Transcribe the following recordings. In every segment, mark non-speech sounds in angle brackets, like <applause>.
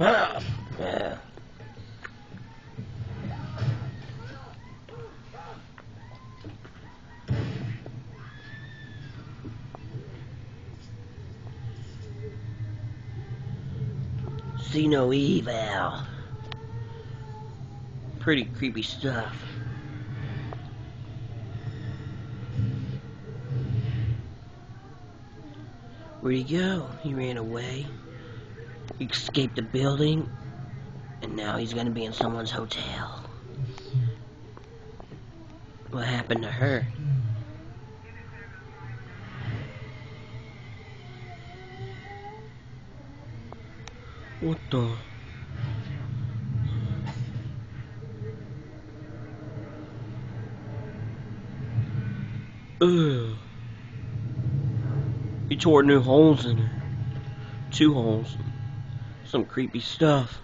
<sighs> See no evil. Pretty creepy stuff. Where'd he go? He ran away. Escaped the building. And now he's gonna be in someone's hotel. What happened to her? What the? Ugh. He tore new holes in her. Two holes. Some creepy stuff.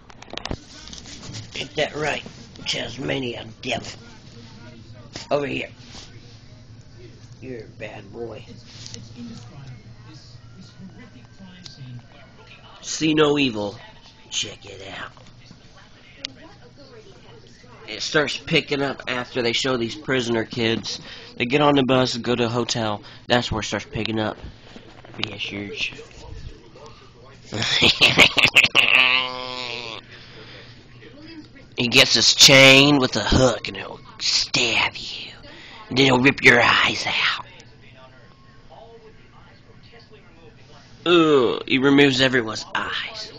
Ain't that right, Tasmania devil? Over here. You're a bad boy. See no evil. Check it out. It starts picking up after they show these prisoner kids. They get on the bus and go to a hotel. That's where it starts picking up. Be a huge. <laughs> he gets this chain with a hook and it'll stab you. And then it'll rip your eyes out. Ugh, he removes everyone's eyes.